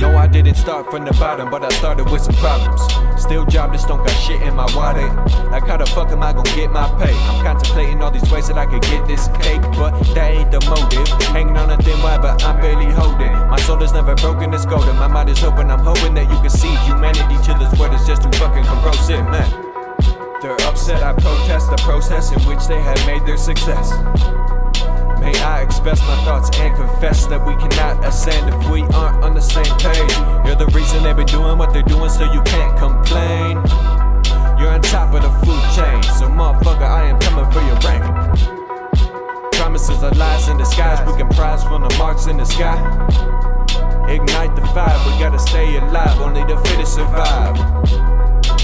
No, I didn't start from the bottom, but I started with some problems. Still jobless, don't got shit in my wallet. Like, how the fuck am I gonna get my pay? I'm contemplating all these ways that I could get this cake, but that ain't the motive. Hanging on a thin wire, but never broken, it's golden. My mind is open, I'm hoping that you can see humanity to this world is just too fucking corrosive, man. They're upset, I protest the process in which they have made their success. May I express my thoughts and confess that we cannot ascend if we aren't on the same page. You're the reason they've been doing what they're doing, so you can't complain. You're on top of the food chain, so motherfucker, I am coming for your rank. Promises are lies in disguise, we can prize from the marks in the sky. Ignite the fire, we gotta stay alive, only the fittest survive.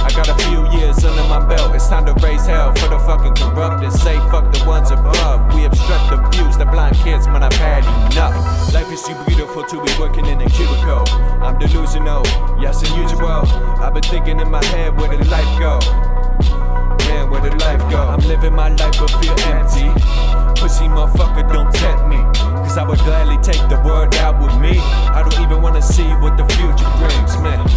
I got a few years under my belt. It's time to raise hell for the fucking corrupted. Say fuck the ones above. We obstruct the views, the blind kids, man, I've had enough. Life is too beautiful to be working in a cubicle. I'm delusional, yes, unusual. I've been thinking in my head, where did life go? Man, where did life go? I'm living my life but feel empty. Me. I don't even wanna see what the future brings, man.